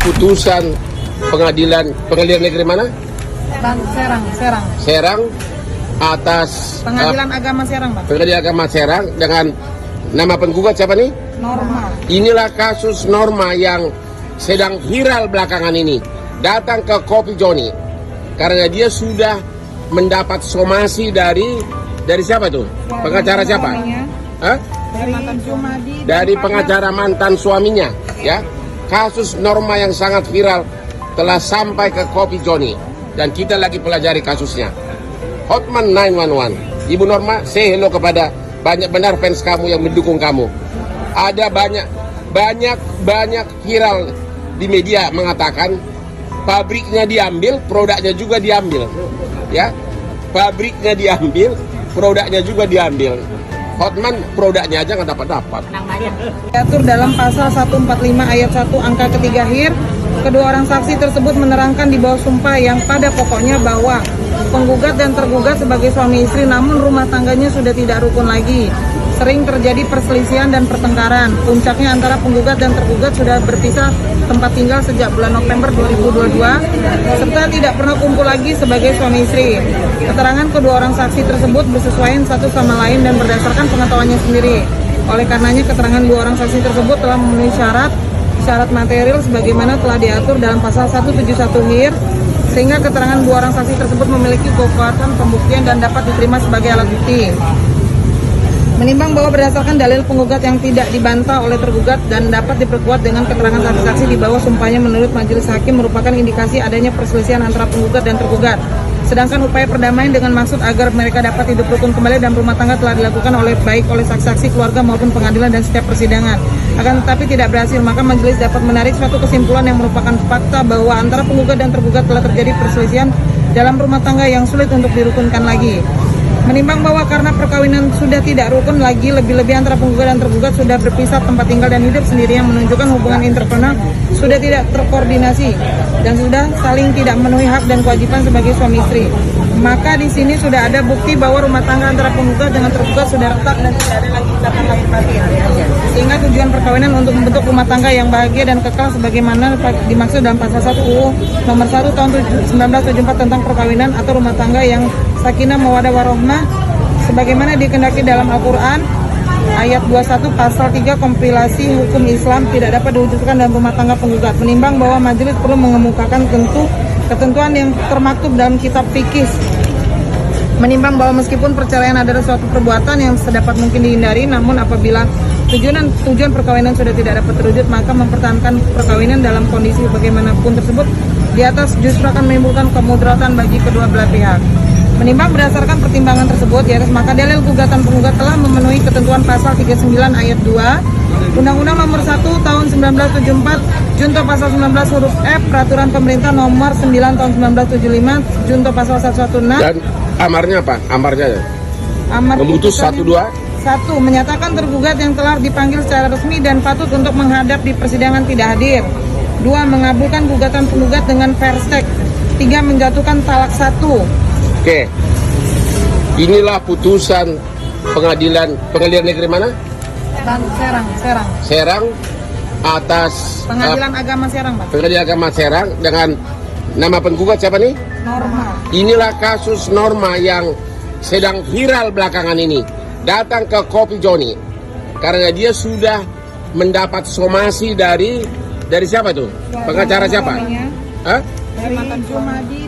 putusan pengadilan pengadilan negeri mana? Bang Serang, Serang. Serang atas Pengadilan Agama Serang, Pak. uh, pengadilan agama Serang dengan nama penggugat siapa nih? Normal. Inilah kasus Norma yang sedang viral belakangan ini. Datang ke Kopi Joni karena dia sudah mendapat somasi dari dari siapa tuh? Pengacara siapa? Hah? Dari Dari pengacara mantan suaminya, ya. Kasus Norma yang sangat viral telah sampai ke Kopi Joni dan kita lagi pelajari kasusnya. Hotman 911. Ibu Norma, say hello kepada banyak benar fans kamu yang mendukung kamu. Ada banyak banyak banyak viral di media mengatakan pabriknya diambil, produknya juga diambil. Ya. Pabriknya diambil, produknya juga diambil. Hotman produknya aja nggak dapat dapat. Diatur dalam pasal 145 ayat 1 angka ketiga hir, kedua orang saksi tersebut menerangkan di bawah sumpah yang pada pokoknya bahwa penggugat dan tergugat sebagai suami istri namun rumah tangganya sudah tidak rukun lagi. Sering terjadi perselisihan dan pertengkaran. Puncaknya antara penggugat dan tergugat sudah berpisah tempat tinggal sejak bulan November 2022 serta tidak pernah kumpul lagi sebagai suami istri. Keterangan kedua orang saksi tersebut bersesuaian satu sama lain dan berdasarkan pengetahuannya sendiri. Oleh karenanya keterangan dua orang saksi tersebut telah memenuhi syarat syarat material sebagaimana telah diatur dalam pasal 171 HIR sehingga keterangan dua orang saksi tersebut memiliki kekuatan pembuktian dan dapat diterima sebagai alat bukti. Menimbang bahwa berdasarkan dalil penggugat yang tidak dibantah oleh tergugat dan dapat diperkuat dengan keterangan saksi-saksi di bawah sumpahnya menurut majelis hakim merupakan indikasi adanya perselisihan antara penggugat dan tergugat. Sedangkan upaya perdamaian dengan maksud agar mereka dapat hidup rukun kembali dan rumah tangga telah dilakukan oleh baik oleh saksi-saksi keluarga maupun pengadilan dan setiap persidangan. Akan tetapi tidak berhasil, maka majelis dapat menarik suatu kesimpulan yang merupakan fakta bahwa antara penggugat dan tergugat telah terjadi perselisihan dalam rumah tangga yang sulit untuk dirukunkan lagi. Menimbang bahwa karena perkawinan sudah tidak rukun lagi, lebih-lebih antara penggugat dan tergugat sudah berpisah tempat tinggal dan hidup sendiri yang menunjukkan hubungan interpersonal sudah tidak terkoordinasi dan sudah saling tidak memenuhi hak dan kewajiban sebagai suami istri. Maka di sini sudah ada bukti bahwa rumah tangga antara penggugat dengan tergugat sudah retak dan tidak ada lagi ikatan lahir batin. Sehingga tujuan perkawinan untuk membentuk rumah tangga yang bahagia dan kekal sebagaimana dimaksud dalam pasal 1 UU nomor 1 tahun 1974 tentang perkawinan atau rumah tangga yang sakinah mawadah warohmah sebagaimana dikendaki dalam Al-Qur'an ayat 21 pasal 3 kompilasi hukum Islam tidak dapat diwujudkan dalam rumah tangga penggugat menimbang bahwa majelis perlu mengemukakan tentu ketentuan yang termaktub dalam kitab fikih menimbang bahwa meskipun perceraian adalah suatu perbuatan yang sedapat mungkin dihindari namun apabila tujuan tujuan perkawinan sudah tidak dapat terwujud maka mempertahankan perkawinan dalam kondisi bagaimanapun tersebut di atas justru akan menimbulkan kemudaratan bagi kedua belah pihak. Menimbang berdasarkan pertimbangan tersebut di atas maka dalil gugatan penggugat telah memenuhi ketentuan pasal 39 ayat 2 Undang-Undang nomor 1 tahun 1974 junto pasal 19 huruf F peraturan pemerintah nomor 9 tahun 1975 junto pasal 116 Dan amarnya apa? Amarnya ya? Amar Memutus putusannya- satu dua Satu, menyatakan tergugat yang telah dipanggil secara resmi dan patut untuk menghadap di persidangan tidak hadir. Dua, mengabulkan gugatan penggugat dengan versek. Tiga, menjatuhkan talak satu. Oke. Inilah putusan pengadilan pengadilan negeri mana? Bang Serang, Serang. Serang atas uh, Pengadilan Agama Serang, Pak. pengadilan agama Serang dengan nama penggugat siapa nih? Normal. Inilah kasus Norma yang sedang viral belakangan ini. Datang ke Kopi Joni karena dia sudah mendapat somasi dari dari siapa tuh? Pengacara siapa? Suaminya, Hah?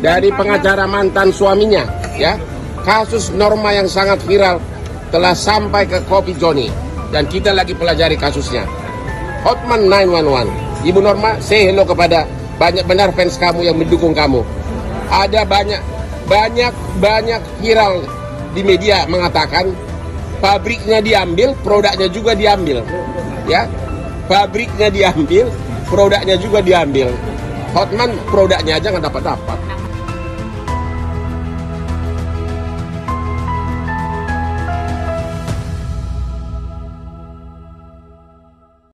Dari pengacara mantan suaminya ya. Kasus Norma yang sangat viral telah sampai ke Kopi Joni. Dan kita lagi pelajari kasusnya. Hotman 911 Ibu Norma say hello kepada banyak benar fans kamu yang mendukung kamu. Ada banyak banyak banyak viral di media mengatakan pabriknya diambil produknya juga diambil. Ya pabriknya diambil produknya juga diambil Hotman produknya aja nggak dapat dapat